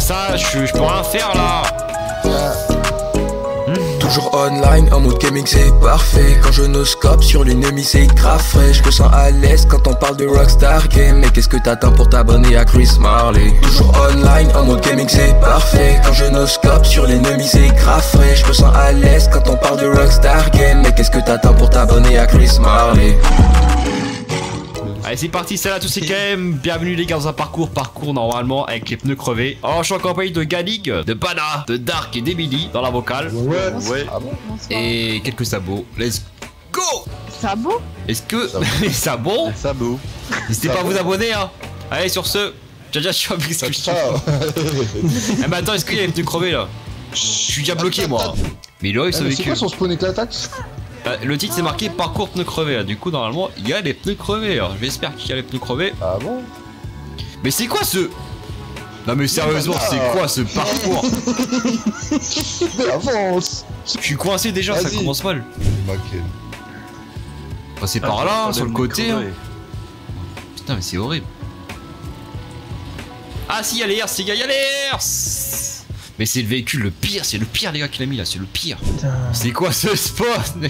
ça, je, peux rien faire là. Toujours online, en mode gaming c'est parfait. Quand je noscope sur l'ennemi c'est grave frais. Je me sens à l'aise quand on parle de Rockstar Game. Mais qu'est-ce que t'attends pour t'abonner à Chris Marley? Toujours online, en mode gaming c'est parfait. Quand je noscope sur l'ennemi c'est grave frais. Je me sens à l'aise quand on parle de Rockstar Game. Mais qu'est-ce que t'attends pour t'abonner à Chris Marley? Allez c'est parti, salut à tous c'est KM, bienvenue les gars dans un parcours, parcours normalement avec les pneus crevés. Oh je suis en compagnie de Galig, de Bana, de Dark et d'Emily dans la vocale. Ouais, Ouais. bon Et quelques sabots. Let's go beau Est-ce que les sabots? Ça beau. N'hésitez pas à vous abonner hein Allez sur ce, Jaja je suis avec ce que je suis. Eh mais attends, est-ce qu'il y a les pneus crevés là? Je suis déjà bloqué moi. Mais il aurait ce C'est quoi son spawn éclatax Euh, Le titre c'est marqué parcours pneus crevés là. Du coup normalement il y a les pneus crevés. Alors j'espère qu'il y a les pneus crevés. Ah bon Mais c'est quoi ce Non mais sérieusement c'est quoi ce parcours Mais avance Je suis coincé déjà, ça Vas-y. commence mal. Passer par là, sur le côté. hein. Putain mais c'est horrible. Ah si, il y a les herses, les gars, il y a les herses Mais c'est le véhicule le pire, c'est le pire les gars qu'il a mis là, c'est le pire. C'est quoi ce spawn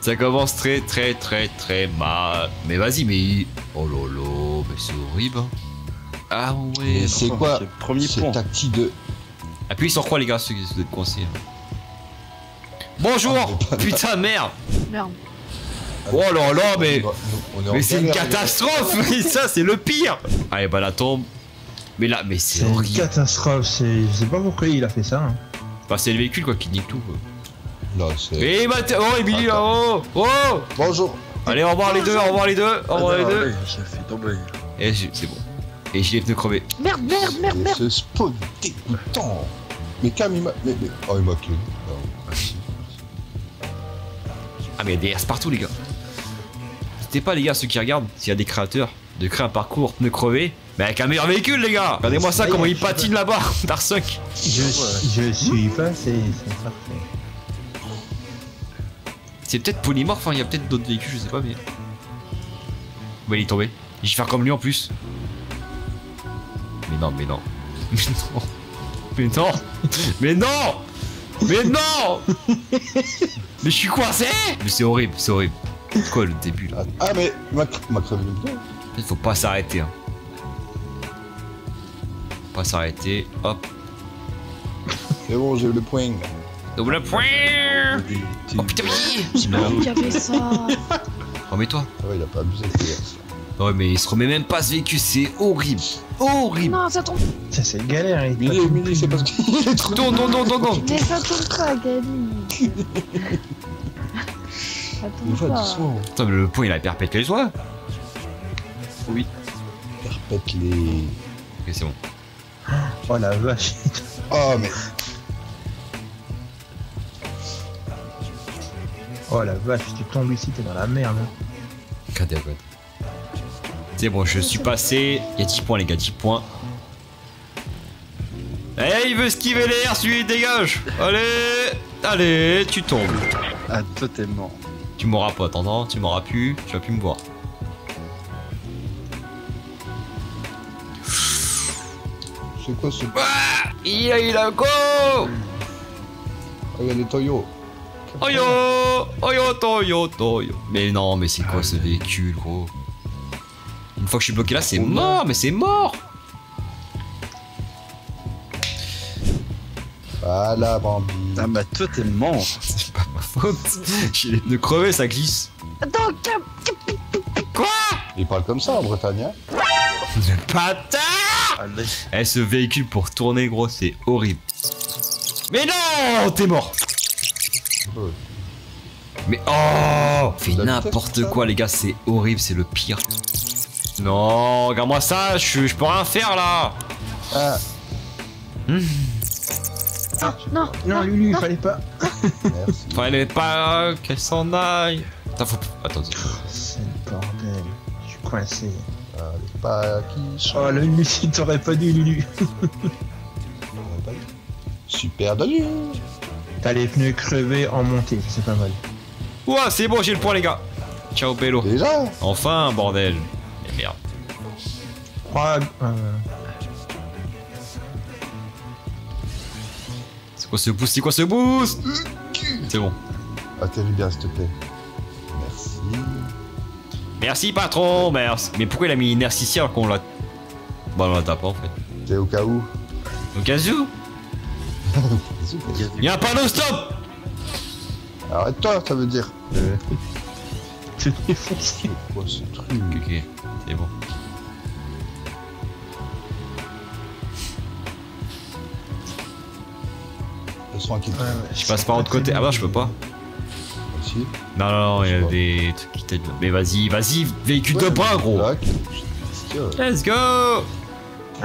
Ça commence très très très très mal. Mais vas-y, mais... Oh lolo, mais c'est horrible. hein. Ah ouais. Et c'est quoi le premier point. tacti de... Appuyez sur quoi les gars, ceux qui vous êtes coincés Bonjour Putain merde Merde. Oh là là, mais... On est en Mais c'est une catastrophe Mais ça, c'est le pire Allez, bah la tombe. Mais là, mais c'est C'est une catastrophe, c'est... je sais pas pourquoi il a fait ça. hein. Bah, c'est le véhicule quoi qui nique tout. Quoi. Là, c'est... Et bah, oh, Emily là, oh Oh Bonjour Allez, au revoir les deux, au revoir les deux, au revoir les deux. J'ai fait tomber. Et j'ai- c'est bon. Et j'ai les pneus crevés. Merde, merde, merde, merde. Ce spawn dégoûtant Mais Cam, il m'a... Mais, mais... Oh, il m'a. Non. Ah, mais il y a des partout, les gars. N'hésitez pas, les gars, ceux qui regardent, s'il y a des créateurs, de créer un parcours pneus crevés, mais avec un meilleur véhicule, les gars Regardez-moi ça, comment il patine là-bas, Darsunk Je, je suis pas, c'est c'est parfait. C'est peut-être polymorphe, hein, il y a peut-être d'autres véhicules, je sais pas, mais. Ouais, il est tombé. Je vais faire comme lui en plus. Mais non, mais non. Mais non Mais non Mais non Mais non Mais je suis coincé Mais c'est horrible, c'est horrible. C'est quoi le début là Ah, ah, mais... il m'a m'a crevé le dos. Il faut pas s'arrêter. Hein. Pas s'arrêter. Hop. C'est bon, j'ai eu le point. Double point Oh putain, oui J'ai pas vu qu'il y avait ça. Remets-toi. Ah ouais, il a pas abusé. Ouais, mais il se remet même pas ce véhicule, c'est horrible. Horrible Non, ça tombe. Ça c'est galère. il Mini, plus c'est parce qu'il est trop... Non, non, non, non, non Mais ça tombe pas, Gali. Ça Il tombe pas. doucement. Putain, mais le point il a perpétué les joies. Perpète les... Ok, c'est bon. Oh la vache. Oh, mais... Oh la vache, tu tombes ici, t'es dans la merde. hein. Regardez, regardez. C'est bon, je suis passé. Il y a 10 points, les gars, 10 points. Eh, il veut esquiver les airs, celui, dégage Allez Allez, tu tombes. Ah, mort. Tu m'auras pas, t'entends Tu m'auras plus, tu vas plus me voir. C'est quoi ce... Ah Il a eu la go Oh, il y a des Toyo. Oyo Oyo Toyo Toyo Mais non, mais c'est quoi ce véhicule, gros? Une fois que je suis bloqué là, c'est mort, mais c'est mort Voilà, Bambi. Ah bah toi t'es mort. C'est pas ma faute. J'ai les pneus crevés, ça glisse. Attends, cap. Quoi? Il parle comme ça en Bretagne, hein Le bâtard Allez. Eh, ce véhicule pour tourner, gros, c'est horrible. Mais non T'es mort. Mais oh Fait n'importe quoi, les gars, c'est horrible, c'est le pire. Non, regarde-moi ça, je, je peux rien faire là Ah, Non, Non, Lulu, il fallait pas. merci. Fallait pas qu'elle s'en aille. Attends, faut... Attends, C'est le bordel. Je suis coincé. Euh. Bah, oh, le Lucie, t'aurais pas dit Lulu. Super Lulu. T'as les pneus crevés en montée, c'est pas mal. Ouah, c'est bon, j'ai le point, les gars. Ciao, Bello. Déjà Enfin, bordel. Et merde. Ah, euh... C'est quoi ce boost C'est quoi ce boost C'est bon. Ah, Atterris bien, s'il te plaît. Merci. Patron, merci. Mais pourquoi il a mis inertie alors qu'on l'a. Bah on la tape en fait. T'es au cas où Au cas où Il y a un panneau stop Arrête-toi, ça veut dire. Euh... Je t'ai défoncé. C'est quoi ce truc Ok, ok, c'est bon. Je passe par l'autre côté. Ah bah je peux pas. Aussi. Non, non, non, il y a des trucs qui t'aident. Mais vas-y, vas-y, véhicule de bras gros. Let's go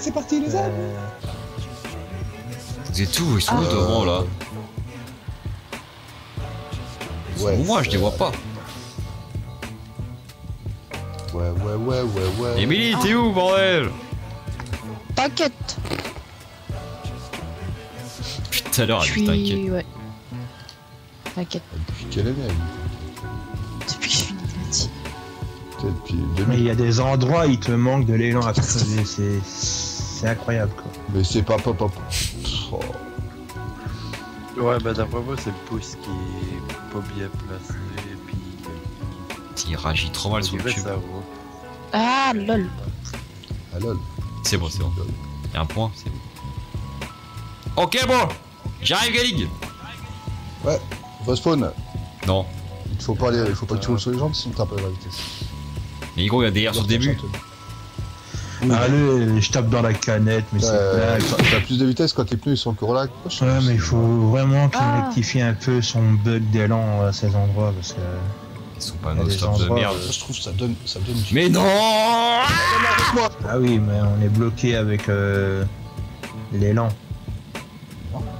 C'est parti les amis Euh, Vous êtes où? Ils sont où Ah. devant là? Ouais. Moi? Je les vois pas. Ouais, ouais, ouais, ouais, ouais. Emily, t'es où bordel? T'inquiète. À l'heure, Je elle t'inquiète. Ouais. T'inquiète. Depuis quelle année elle Depuis que je suis. Peut-être depuis Mais 2000. il y a des endroits, il te manque de l'élan à creuser. C'est c'est incroyable quoi. Mais c'est pas pop pop. Oh. Ouais, bah d'après moi, c'est le pouce qui est pas bien placé. Et puis. Il réagit trop mal sur le tube. ça vaut. Ah lol. Ah lol. C'est bon, c'est bon. Il y a un point, c'est bon. Ok, bon J'arrive, Galig Non. Il faut pas aller, il faut pas que tu roules sur les jambes sinon t'as pas la vitesse. Mais gros, il y a des airs sur le début. Allez, je tape dans la canette, mais c'est Euh, blague. t'as- plus de vitesse quand les pneus ils sont encore là. Ouais, mais il faut vraiment qu'il Ah. rectifie un peu son bug d'élan à ces endroits parce que. Ils sont pas Il y a nos des stop de merde. Je trouve que ça donne, ça donne du. Mais non Ah oui, mais on est bloqué avec euh, l'élan.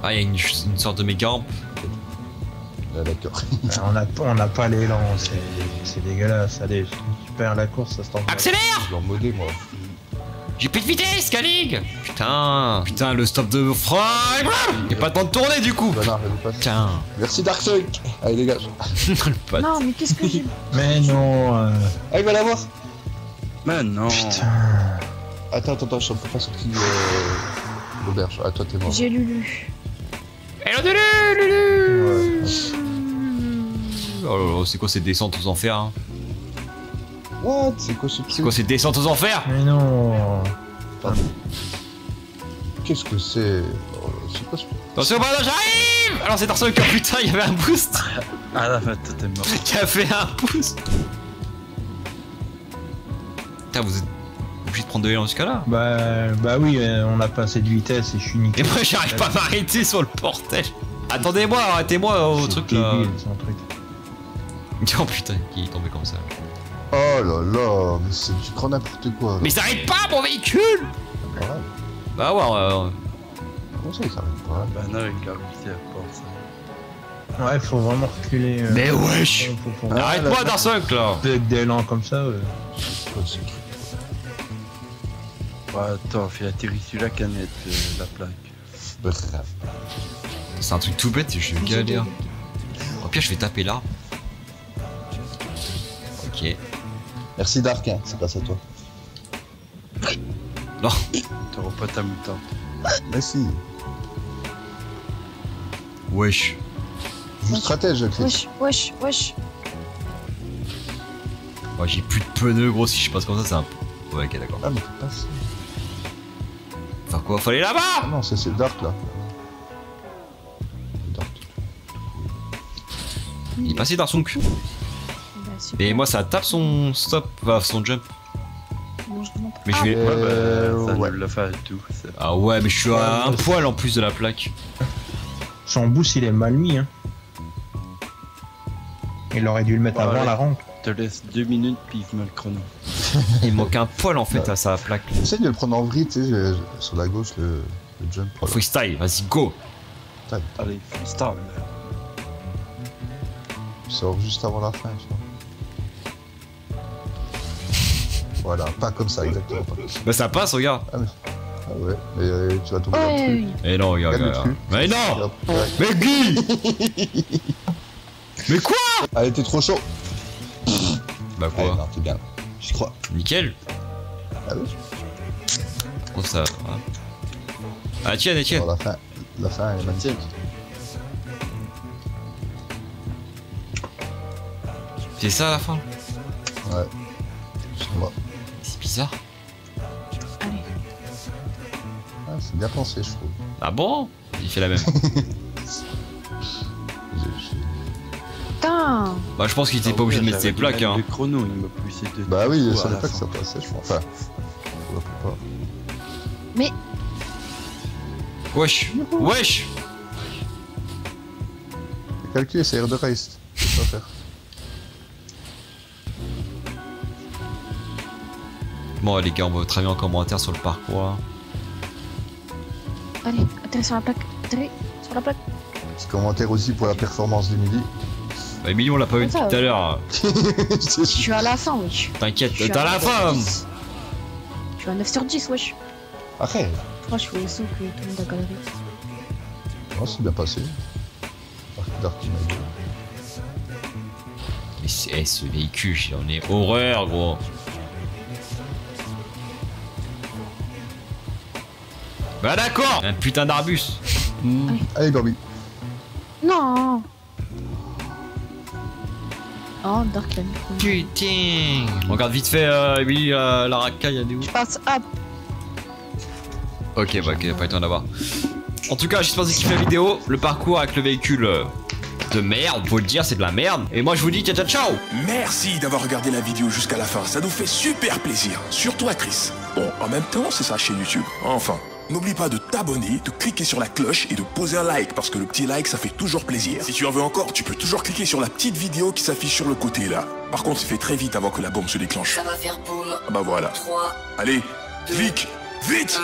Ah, il y a une, une sorte de méga. Ah, D'accord. On n'a on n'a pas l'élan, c'est c'est dégueulasse. Allez, tu perds la course, ça se tente. Accélère Je vais en modder moi. J'ai plus de vitesse, Galig Putain Putain, le stop de frein Y'a pas de temps de tourner du coup pas. Putain Merci Darksunk Allez dégage Le pote. Non mais qu'est-ce que j'ai. Mais non. euh, Ah il va l'avoir Mais non Putain. Attends, attends, attends, je suis pas sorti euh, l'auberge. Ah toi t'es mort. J'ai Lulu. Hello Lulu Lulu Ouais. Oh là là, c'est quoi ces descentes aux enfers hein What C'est quoi ce C'est quoi ces descentes aux enfers Mais non. Qu'est-ce que c'est Oh, C'est quoi ce Attention, pardon, j'arrive Alors c'est Darson que putain, il y avait un boost À la t'es mort. qui a fait un boost Putain, vous êtes obligé de prendre de l'élan jusqu'à là Bah, bah oui, euh, on a pas assez de vitesse et je suis niqué. Et moi j'arrive pas à m'arrêter sur le portail Attendez-moi, arrêtez-moi au truc là son truc. Oh putain, qui est tombé comme ça Oh là là, mais c'est du grand n'importe quoi. Mais ça arrête pas mon véhicule Ah, ouais. Bah ouais, ouais, Comment ça il s'arrête pas? Bah non, il a réussi à penser. Ouais, faut vraiment reculer. euh, Mais wesh pour- pour- Ah, Arrête-moi là, là Bug d'élan comme ça. C'est quoi ce truc Ouais, attends, fais atterrir sur la canette, euh, la plaque. Bref. C'est un truc tout bête, je galère. Au pire, je vais taper là. Ok. Merci Dark, hein, c'est grâce à toi. Non. T'auras pas ta mutante. Merci. Wesh. Joue stratège, Chris. Wesh, wesh, wesh. Ouais, j'ai plus de pneus, gros. Si je passe comme ça, c'est un peu. Ouais, ok, d'accord. Ah mais t'es passé. Enfin, quoi? Fallait là-bas Ah non, c'est c'est Dark là. Dark. Il est passé Darsunk. Bah, super. Et moi, ça tape son stop, enfin, son jump. Non, je Mais je vais. Ouais, bah, Euh, ça ouais. le fait tout. ça. Ah ouais, mais je suis à un poil en plus de la plaque. Son boost, il est mal mis. Hein. Il aurait dû le mettre Ouais, avant ouais. la rampe. Je te laisse deux minutes, puis il le chrono. Il manque un poil en fait à sa plaque. Essaye de le prendre en vrille, tu sais, euh, sur la gauche, le, le jump. Voilà. Freestyle, vas-y, go Allez, freestyle. Il sort juste avant la fin, tu vois. Voilà, pas comme ça, exactement. Bah ça passe, regarde. Ah, ah ouais, mais euh, tu vas tomber dans eh truc. Mais non, regarde. Mais non Mais Guy Mais quoi Elle était trop chaud Bah quoi Allez, non, bien. J'y crois. Nickel Ah oui oh, ça... Ah tiens, tiens la, fin, la fin est magnifique. C'est ça à la fin Ouais. Je. C'est bizarre. Allez. Ah, c'est bien pensé, je trouve. Ah bon? Il fait la même. Putain bah je pense qu'il était Ah pas obligé de mettre ses plaques hein. Chrono, il m'a poussé de Bah oui, je savais pas que ça passait, je. Enfin, pas. Mais Wesh Wesh Calculer, c'est air de race. Je sais pas faire. Bon les gars, on va très bien en commentaire sur le parcours. allez, atterris sur la plaque. Atterris sur la plaque. Petit commentaire aussi pour la performance du midi. Bah Emilio on l'a pas vu depuis tout à l'heure. Je suis à la fin, wesh. T'inquiète, Je suis t'as à la 9 sur femme 10. Je suis à 9 sur 10, wesh. Arrête Moi, je le saut que tout le monde a galéré. Oh, c'est bien passé. Mais c'est eh, ce véhicule, j'en ai horreur gros. Bah d'accord Un putain d'arbus Allez, Barbie. Non Oh, Dark Lane. Putain On regarde vite fait euh, Emily, euh, la racaille, elle est où Je passe up. Ok, bah ok, pas le temps d'avoir. En tout cas, j'espère que vous avez kiffé la vidéo. Le parcours avec le véhicule euh, de merde, faut le dire, c'est de la merde. Et moi je vous dis ciao ciao ciao Merci d'avoir regardé la vidéo jusqu'à la fin, ça nous fait super plaisir, surtout à Chris. Bon, en même temps, c'est sa chaîne YouTube. Enfin, n'oublie pas de t'abonner, de cliquer sur la cloche et de poser un like, parce que le petit like, ça fait toujours plaisir. Si tu en veux encore, tu peux toujours cliquer sur la petite vidéo qui s'affiche sur le côté là. Par contre, fais très vite avant que la bombe se déclenche. Ça va faire boum. Ah bah voilà. 3, Allez, clique, vite